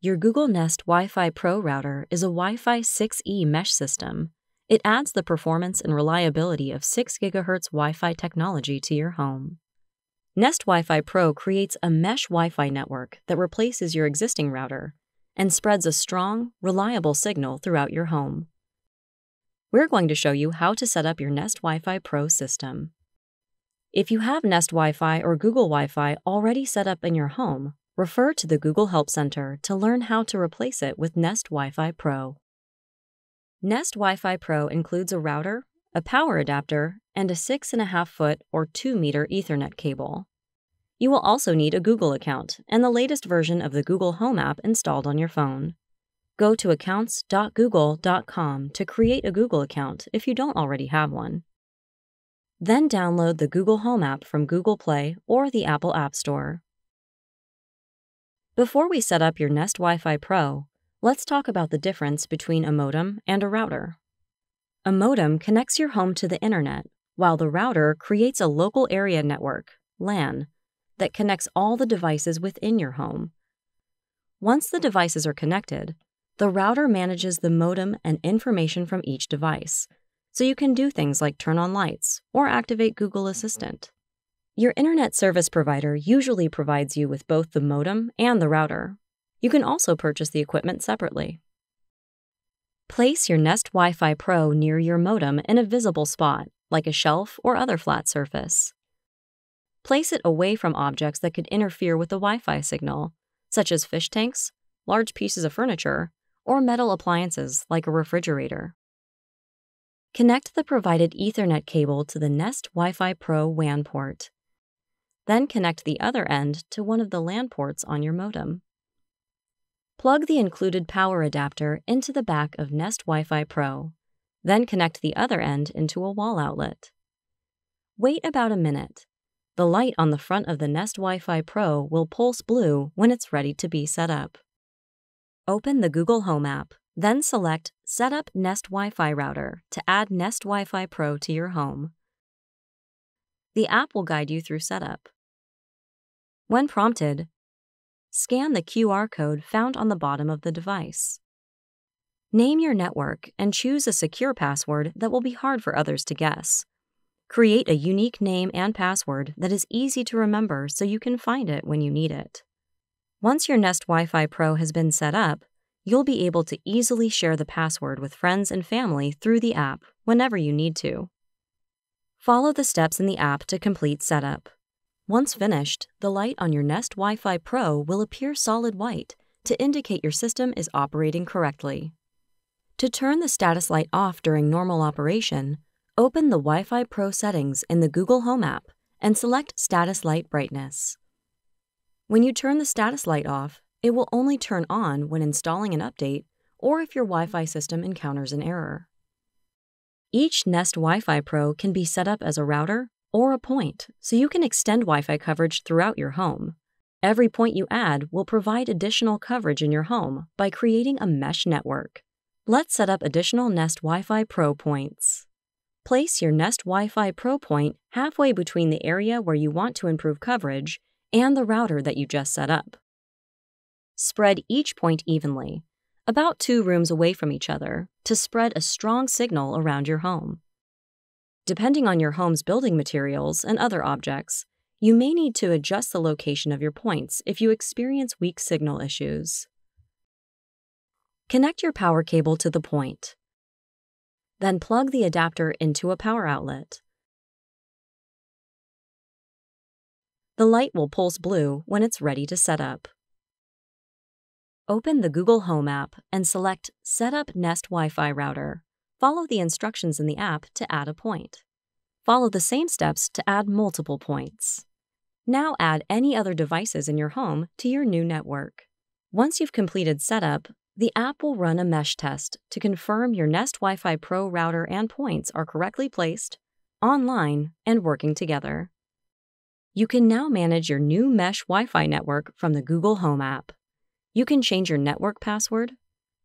Your Google Nest Wi Fi Pro router is a Wi Fi 6E mesh system. It adds the performance and reliability of 6 GHz Wi Fi technology to your home. Nest Wi Fi Pro creates a mesh Wi Fi network that replaces your existing router and spreads a strong, reliable signal throughout your home. We're going to show you how to set up your Nest Wi Fi Pro system. If you have Nest Wi Fi or Google Wi Fi already set up in your home, refer to the Google Help Center to learn how to replace it with Nest Wi Fi Pro. Nest Wi Fi Pro includes a router, a power adapter, and a 6.5 foot or 2 meter Ethernet cable. You will also need a Google account and the latest version of the Google Home app installed on your phone. Go to accounts.google.com to create a Google account if you don't already have one. Then download the Google Home app from Google Play or the Apple App Store. Before we set up your Nest Wi Fi Pro, let's talk about the difference between a modem and a router. A modem connects your home to the internet, while the router creates a local area network, LAN, that connects all the devices within your home. Once the devices are connected, the router manages the modem and information from each device, so you can do things like turn on lights or activate Google Assistant. Your internet service provider usually provides you with both the modem and the router. You can also purchase the equipment separately. Place your Nest Wi Fi Pro near your modem in a visible spot, like a shelf or other flat surface. Place it away from objects that could interfere with the Wi Fi signal, such as fish tanks, large pieces of furniture, or metal appliances like a refrigerator. Connect the provided Ethernet cable to the Nest Wi Fi Pro WAN port. Then connect the other end to one of the LAN ports on your modem. Plug the included power adapter into the back of Nest Wi Fi Pro, then connect the other end into a wall outlet. Wait about a minute the light on the front of the Nest Wi Fi Pro will pulse blue when it's ready to be set up. Open the Google Home app, then select Set up Nest Wi Fi router to add Nest Wi Fi Pro to your home. The app will guide you through setup. When prompted, scan the QR code found on the bottom of the device. Name your network and choose a secure password that will be hard for others to guess. Create a unique name and password that is easy to remember so you can find it when you need it. Once your Nest Wi Fi Pro has been set up, you'll be able to easily share the password with friends and family through the app whenever you need to. Follow the steps in the app to complete setup. Once finished, the light on your Nest Wi Fi Pro will appear solid white to indicate your system is operating correctly. To turn the status light off during normal operation, Open the Wi Fi Pro settings in the Google Home app and select Status Light Brightness. When you turn the status light off, it will only turn on when installing an update or if your Wi Fi system encounters an error. Each Nest Wi Fi Pro can be set up as a router or a point, so you can extend Wi Fi coverage throughout your home. Every point you add will provide additional coverage in your home by creating a mesh network. Let's set up additional Nest Wi Fi Pro points. Place your Nest Wi Fi Pro point halfway between the area where you want to improve coverage and the router that you just set up. Spread each point evenly, about two rooms away from each other, to spread a strong signal around your home. Depending on your home's building materials and other objects, you may need to adjust the location of your points if you experience weak signal issues. Connect your power cable to the point. Then plug the adapter into a power outlet. The light will pulse blue when it's ready to set up. Open the Google Home app and select Set up Nest Wi-Fi router. Follow the instructions in the app to add a point. Follow the same steps to add multiple points. Now add any other devices in your home to your new network. Once you've completed setup, the app will run a mesh test to confirm your Nest Wi Fi Pro router and points are correctly placed, online, and working together. You can now manage your new mesh Wi Fi network from the Google Home app. You can change your network password,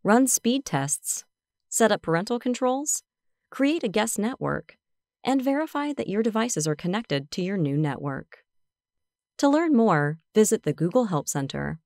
run speed tests, set up parental controls, create a guest network, and verify that your devices are connected to your new network. To learn more, visit the Google Help Center